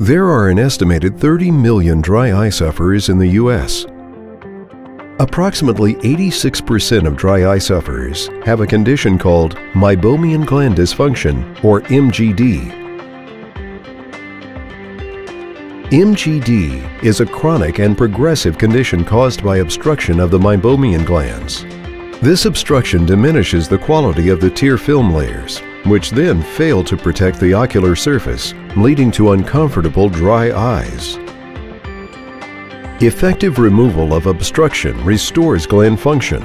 There are an estimated 30 million dry eye sufferers in the U.S. Approximately 86% of dry eye sufferers have a condition called meibomian gland dysfunction, or MGD. MGD is a chronic and progressive condition caused by obstruction of the meibomian glands. This obstruction diminishes the quality of the tear film layers, which then fail to protect the ocular surface, leading to uncomfortable dry eyes. Effective removal of obstruction restores gland function.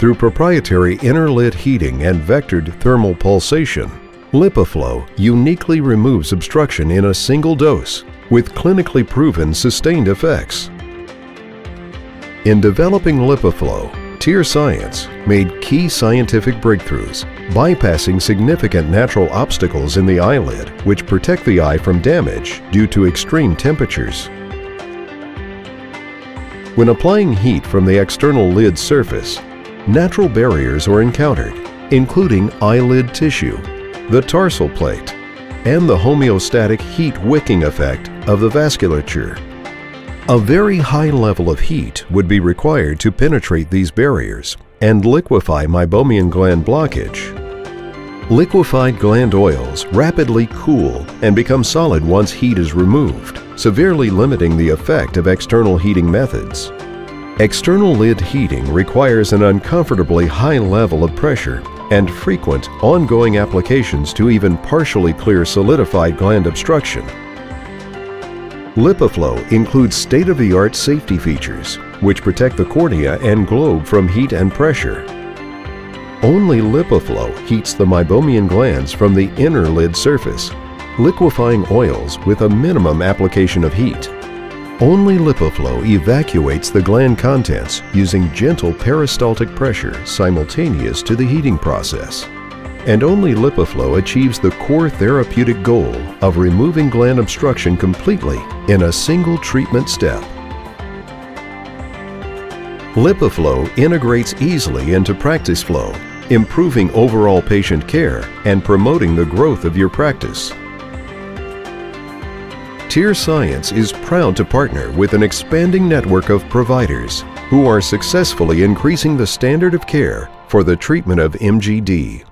Through proprietary inner lid heating and vectored thermal pulsation, LipiFlow uniquely removes obstruction in a single dose with clinically proven sustained effects. In developing LipiFlow, TearScience made key scientific breakthroughs, bypassing significant natural obstacles in the eyelid which protect the eye from damage due to extreme temperatures. When applying heat from the external lid surface, natural barriers are encountered, including eyelid tissue, the tarsal plate, and the homeostatic heat wicking effect of the vasculature. A very high level of heat would be required to penetrate these barriers and liquefy meibomian gland blockage. Liquefied gland oils rapidly cool and become solid once heat is removed, severely limiting the effect of external heating methods. External lid heating requires an uncomfortably high level of pressure and frequent, ongoing applications to even partially clear solidified gland obstruction. LipiFlow includes state-of-the-art safety features, which protect the cornea and globe from heat and pressure. Only LipiFlow heats the meibomian glands from the inner lid surface, liquefying oils with a minimum application of heat. Only LipiFlow evacuates the gland contents using gentle peristaltic pressure simultaneous to the heating process. And only LipiFlow achieves the core therapeutic goal of removing gland obstruction completely in a single treatment step. LipiFlow integrates easily into practice flow, improving overall patient care and promoting the growth of your practice. TearScience is proud to partner with an expanding network of providers who are successfully increasing the standard of care for the treatment of MGD.